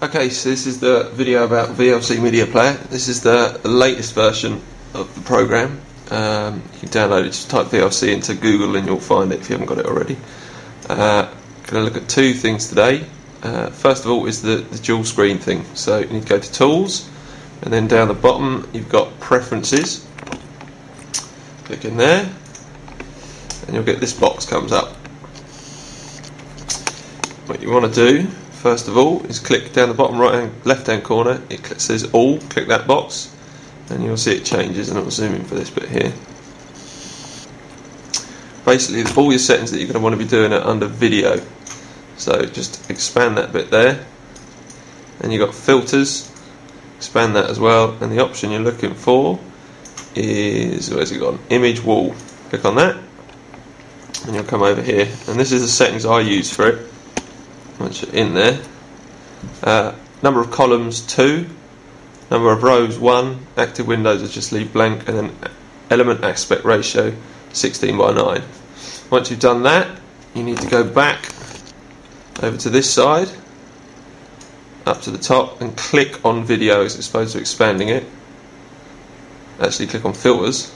Okay, so this is the video about VLC Media Player. This is the latest version of the program. Um, you can download it, just type VLC into Google and you'll find it if you haven't got it already. Uh, going to look at two things today. Uh, first of all is the, the dual screen thing. So you need to go to Tools and then down the bottom you've got Preferences. Click in there and you'll get this box comes up. What you want to do first of all is click down the bottom right hand left hand corner. It says all. Click that box. And you'll see it changes and I'll zoom in for this bit here. Basically all your settings that you're going to want to be doing are under video. So just expand that bit there. And you've got filters. Expand that as well. And the option you're looking for is where's it gone? Image wall. Click on that. And you'll come over here. And this is the settings I use for it once you're in there. Uh, number of columns 2, number of rows 1, active windows I just leave blank, and then element aspect ratio 16 by 9. Once you've done that, you need to go back over to this side, up to the top, and click on video as opposed to expanding it. Actually, click on filters,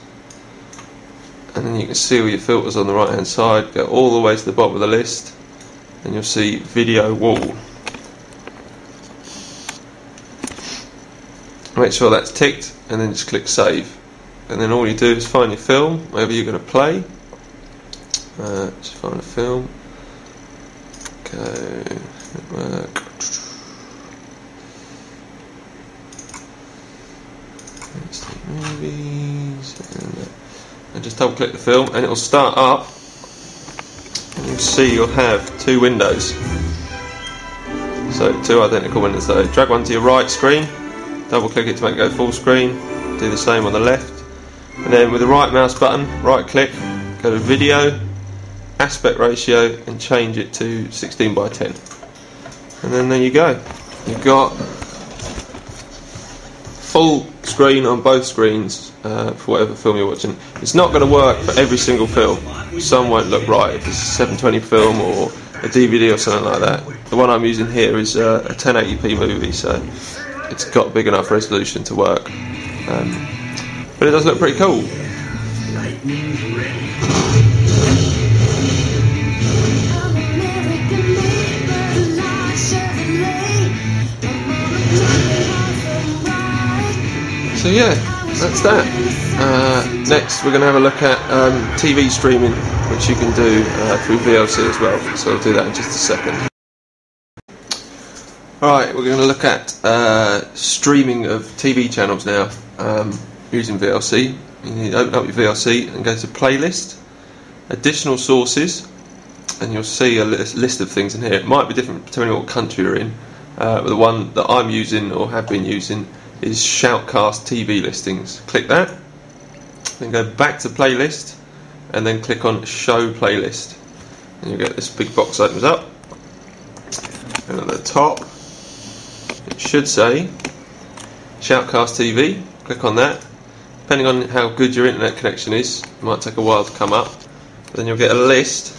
and then you can see all your filters on the right hand side, go all the way to the bottom of the list and you'll see video wall. Make sure that's ticked and then just click save. And then all you do is find your film, wherever you're going to play. Uh, just find a film. Go, network. movies. And, uh, and just double click the film and it will start up you see you'll have two windows. So two identical windows. So drag one to your right screen, double click it to make it go full screen, do the same on the left. And then with the right mouse button, right click, go to video, aspect ratio and change it to 16 by 10. And then there you go. You've got full screen on both screens uh, for whatever film you're watching. It's not going to work for every single film. Some won't look right if it's a 720 film or a DVD or something like that. The one I'm using here is uh, a 1080p movie, so it's got big enough resolution to work. Um, but it does look pretty cool. So yeah, that's that. Uh, next, we're going to have a look at um, TV streaming, which you can do uh, through VLC as well. So I'll do that in just a second. Alright, we're going to look at uh, streaming of TV channels now um, using VLC. You need to open up your VLC and go to Playlist, Additional Sources, and you'll see a list of things in here. It might be different depending on what country you're in. Uh, but the one that I'm using or have been using is Shoutcast TV listings. Click that, then go back to playlist, and then click on Show Playlist. And you get this big box opens up, and at the top it should say Shoutcast TV. Click on that. Depending on how good your internet connection is, it might take a while to come up. But then you'll get a list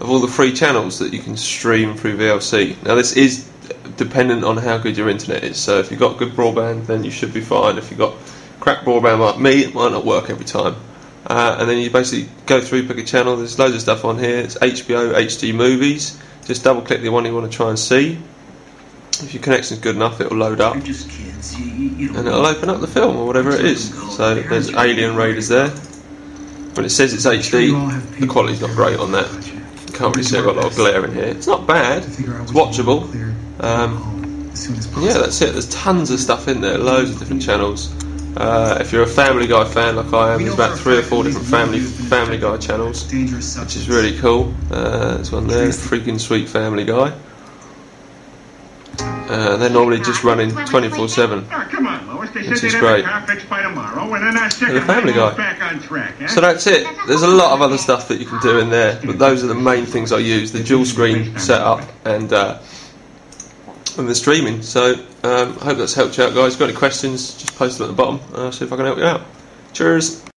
of all the free channels that you can stream through VLC. Now this is dependent on how good your internet is. So if you've got good broadband, then you should be fine. If you've got crap broadband like me, it might not work every time. Uh, and then you basically go through, pick a channel. There's loads of stuff on here. It's HBO, HD movies. Just double click the one you want to try and see. If your connection's good enough, it'll load up, and it'll open up the film or whatever it is. So there's Alien Raiders there. When it says it's HD, the quality's not great on that. You can't really see I've got a lot of glare in here. It's not bad. It's watchable. Um, yeah, that's it. There's tons of stuff in there, loads of different channels. Uh, if you're a Family Guy fan like I am, there's about three or four different Family Family Guy channels, which is really cool. Uh, there's one there, freaking sweet Family Guy. Uh, they're normally just running 24/7, which is great. And the Family Guy. So that's it. There's a lot of other stuff that you can do in there, but those are the main things I use: the dual screen setup and uh, and the streaming. So um, I hope that's helped you out, guys. Got any questions? Just post them at the bottom. I'll see if I can help you out. Cheers.